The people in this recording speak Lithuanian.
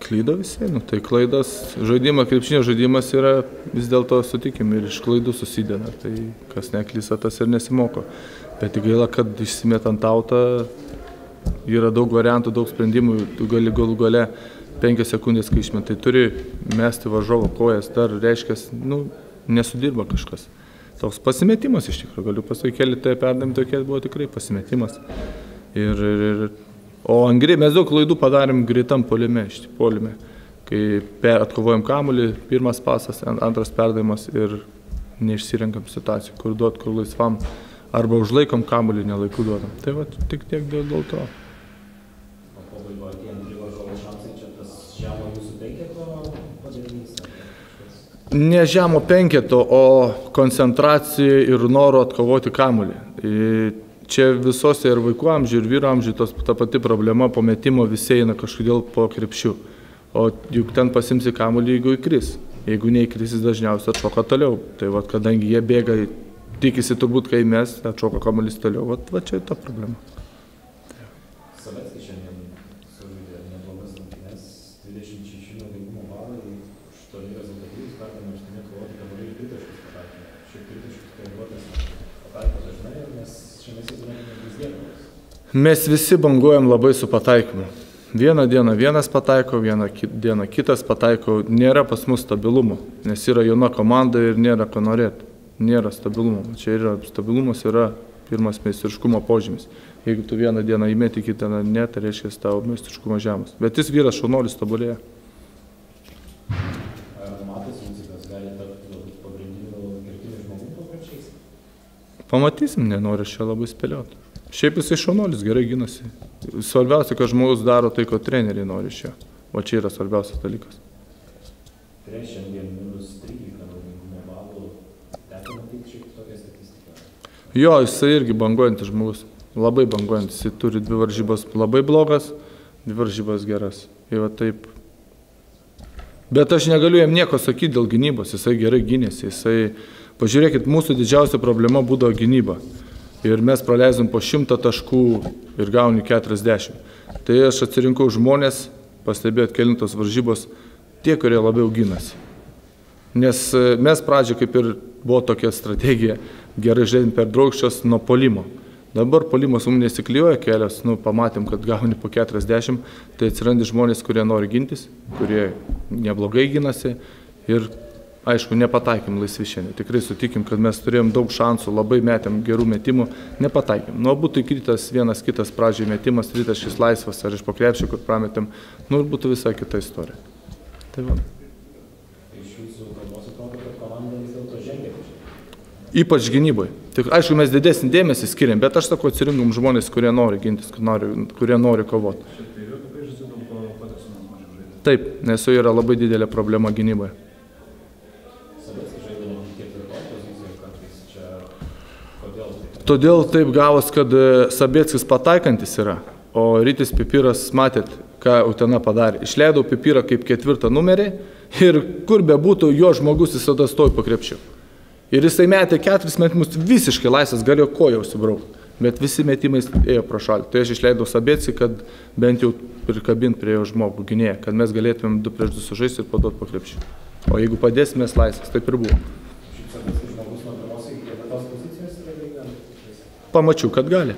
Klydo visi, nu, tai klaidas, žaidimas, krepšinio žaidimas yra vis dėlto, sutikim, ir iš klaidų susideda. Tai kas neklysa, tas ir nesimoko. Bet tik gaila, kad išsimetant tautą yra daug variantų, daug sprendimų, tu gali galų gale penkias sekundės, kai išmetai, turi mesti važovo kojas, dar reiškia, nu, nesudirba kažkas. Toks pasimetimas iš tikrųjų, galiu pasakyti, keli tai perdami tokie buvo tikrai pasimetimas. Ir, ir, ir, o angri, mes daug klaidų padarėm greitam polime, polime. Kai per, atkovojom kamuolį, pirmas pasas, antras perdavimas ir neišsirenkam situacijų, kur duot, kur laisvam, arba užlaikom kamuolį, nelaiku duodam. Tai va, tik tiek dėl, dėl to. Ne žemo penketo, o koncentracija ir noro atkovoti kamuolį. Čia visose ir vaikų amžių, ir vyro amžių tos, ta pati problema po metimo visi eina kažkodėl po krepšių. O juk ten pasimsi kamuolį, jeigu įkris. Jeigu neįkris, jis dažniausiai atšoka toliau. Tai va, kadangi jie bėga, tikisi turbūt, kai mes atšoka kamuolys toliau, va, va čia ta problema. Savetskis šiandien sužaidė neblogas rungtynes, 26 naudingumo balai, 8 rezultatyvus, perdami 8 kovoti kamuoliai ir tritaškus pataikė. Šiaip tritaškus treniruotės pataiko Mes visi banguojam labai su pataikymu. Vieną dieną vienas pataiko, vieną dieną kitas pataiko. Nėra pas mus stabilumo, nes yra jauna komanda ir nėra ko norėti. Nėra stabilumo. Čia yra stabilumas yra pirmas meistriškumo požymis. Jeigu tu vieną dieną įmeti, kitą ne, tai reiškia tavo meistriškumas žemas. Bet jis vyras šaunuolis tobulėja. Pamatysim, nenoriu čia labai spėlioti. Šiaip jisai šaunuolis gerai ginasi. Svarbiausia, kad žmogus daro tai, ko treneriai nori iš jo. O čia yra svarbiausias dalykas. Prieš šiandien minus 13 naudingumo balų, teko matyti šiek tiek tokią statistiką. Jo, jisai irgi banguojantis žmogus. Labai banguojantis. Jis turi dvi varžybas labai blogas, dvi varžybas geras. Ir va taip. Bet aš negaliu jam nieko sakyti dėl gynybos. Jisai gerai gynėsi. Jisai, pažiūrėkit, mūsų didžiausia problema būdavo gynyba. Ir mes praleidom po šimtą taškų ir gauni 40. Tai aš atsirinkau žmonės, pastebėt kelintos varžybos, tie, kurie labiau gynasi. Nes e, mes pradžioje kaip ir buvo tokia strategija, gerai žaidėm per draugščias nuo polimo. Dabar polimas mums nesiklijuoja kelias, nu, pamatėm, kad gauni po 40, tai atsirandi žmonės, kurie nori gintis, kurie neblogai ginasi ir, aišku, nepataikėm laisvi šiandien. Tikrai sutikim, kad mes turėjom daug šansų, labai metėm gerų metimų, nepataikėm. Nu, būtų įkritas vienas kitas pradžiai metimas, rytaškis laisvas ar iš pokrepšio, kur prametėm, nu, būtų visai kita istorija. Tai va. Tai. Ypač gynyboje. Tik, aišku, mes didesnį dėmesį skiriam, bet aš sakau, atsirinkom žmonės, kurie nori gintis, nori, kurie nori kovoti. Taip, nes jau yra labai didelė problema gynyboje. Todėl taip gavos, kad e, Sabėckis pataikantis yra, o Rytis Pipiras, matėt, ką Utena padarė. Išleidau Pipirą kaip ketvirtą numerį ir kur be būtų, jo žmogus visada stovi po krepšiu. Ir jisai metė keturis metimus visiškai laisvas, galėjo koją užsibraukti. Bet visi metimai ėjo pro šalį. Tai aš išleidau Sabėcį, kad bent jau prikabint prie jo žmogų gynėją, kad mes galėtumėm du prieš du sužaisti ir paduoti po krepšį. O jeigu padėsim, mes laisvas, taip ir buvo. Pamačiau, kad gali.